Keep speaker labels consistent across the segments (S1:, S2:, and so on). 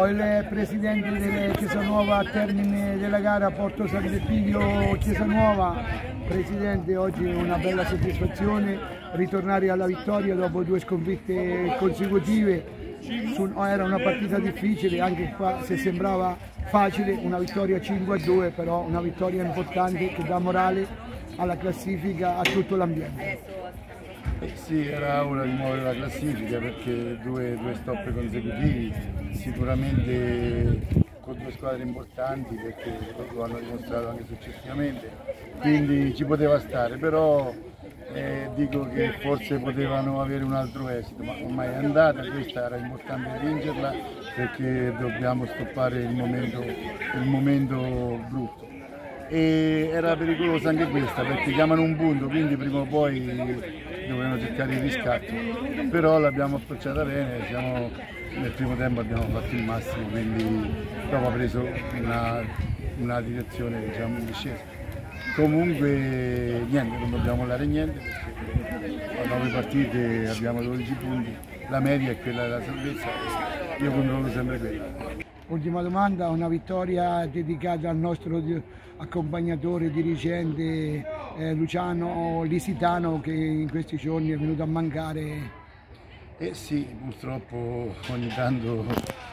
S1: Ho il presidente della Chiesa Nuova a termine della gara Porto San Delpidio Chiesa Nuova. Presidente, oggi è una bella soddisfazione ritornare alla vittoria dopo due sconfitte consecutive. Era una partita difficile, anche qua se sembrava facile, una vittoria 5 a 2, però una vittoria importante che dà morale alla classifica a tutto l'ambiente.
S2: Sì, era ora di muovere la classifica perché due, due stop consecutivi sicuramente con due squadre importanti perché lo hanno dimostrato anche successivamente, quindi ci poteva stare, però eh, dico che forse potevano avere un altro esito, ma ormai è andata, questa era importante vincerla perché dobbiamo stoppare il momento, il momento brutto. E era pericolosa anche questa perché chiamano un punto quindi prima o poi dovevano cercare il riscatto. Però l'abbiamo approcciata bene siamo, nel primo tempo abbiamo fatto il massimo quindi dopo ha preso una, una direzione diciamo in discesa comunque niente non dobbiamo mollare niente a nove partite abbiamo 12 punti. La media è quella della salvezza io controllo sempre quella
S1: Ultima domanda, una vittoria dedicata al nostro accompagnatore, dirigente eh, Luciano Lisitano che in questi giorni è venuto a mancare.
S2: Eh sì, purtroppo ogni tanto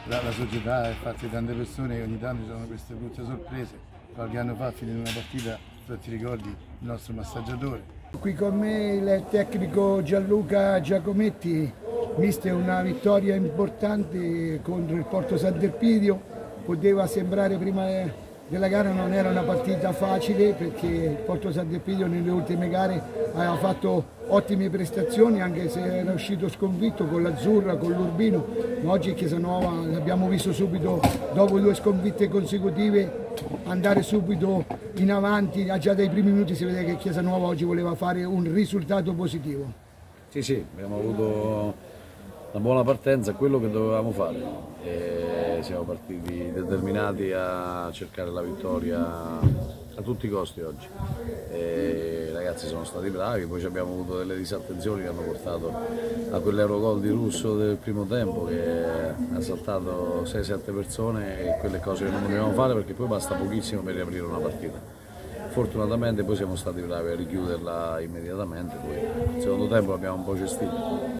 S2: la, la società è fatta di tante persone e ogni tanto ci sono queste brutte sorprese. Qualche anno fa, a fine di una partita, tu ti ricordi il nostro massaggiatore.
S1: Qui con me il tecnico Gianluca Giacometti Mister una vittoria importante contro il Porto San Delpidio, poteva sembrare prima della gara non era una partita facile perché il Porto San Delpidio nelle ultime gare aveva fatto ottime prestazioni anche se era uscito sconfitto con l'Azzurra, con l'Urbino, ma oggi Chiesanova l'abbiamo visto subito dopo due sconfitte consecutive andare subito in avanti, già dai primi minuti si vede che Chiesanova oggi voleva fare un risultato positivo.
S3: Sì, sì, abbiamo avuto una buona partenza quello che dovevamo fare. E siamo partiti determinati a cercare la vittoria a tutti i costi oggi. E I ragazzi sono stati bravi poi abbiamo avuto delle disattenzioni che hanno portato a quell'eurogol di Russo del primo tempo che ha saltato 6-7 persone e quelle cose che non dobbiamo fare perché poi basta pochissimo per riaprire una partita. Fortunatamente poi siamo stati bravi a richiuderla immediatamente poi il secondo tempo l'abbiamo un po' gestito